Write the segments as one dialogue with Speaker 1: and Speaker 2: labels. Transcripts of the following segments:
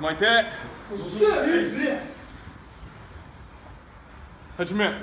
Speaker 1: Like that. Hajime.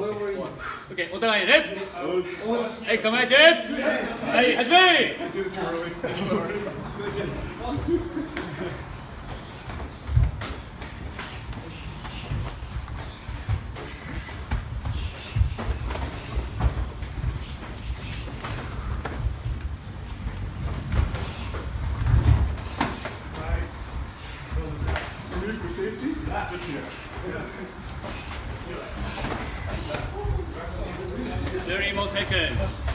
Speaker 1: OK お
Speaker 2: 互いねはい構えてはい始め30 more seconds.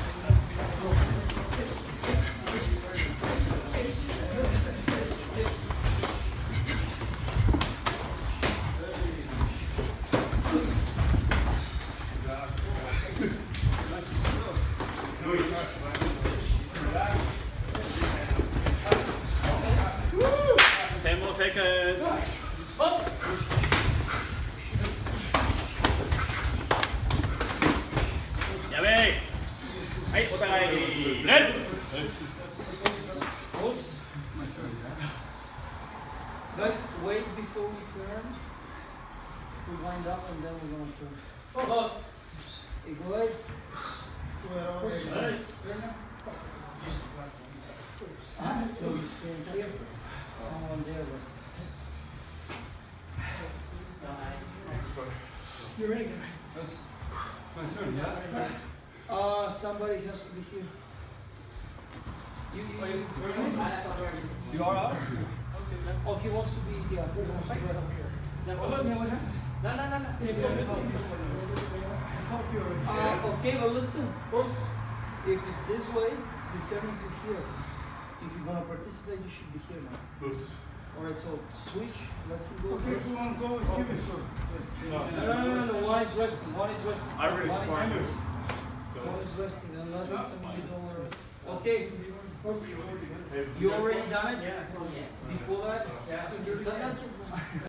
Speaker 2: Ten more seconds. はい、お互いにレッ
Speaker 3: Pause. Guys, wait before we turn. We wind up and then we're gonna turn. Pause. Hey, go ahead. Ah, so you stand here. Someone there was. You're ready, guys.
Speaker 1: my turn, yeah?
Speaker 3: Uh, somebody has to be here. You, you, you,
Speaker 1: You are out?
Speaker 3: oh, he wants to be here. He wants to rest. No, no, no, no. Uh, okay, but listen. If it's this way, you're turning to here. If you're gonna participate, you should be here now. Alright, so switch, let him go.
Speaker 1: Okay,
Speaker 3: first.
Speaker 1: who want to go with you first?
Speaker 3: No, no, no, no, no, one is resting, one is resting.
Speaker 1: I raised
Speaker 3: One is-
Speaker 1: mine.
Speaker 3: Is resting, and last you don't worry. Okay. You already done it? Yeah. Before that? Yeah.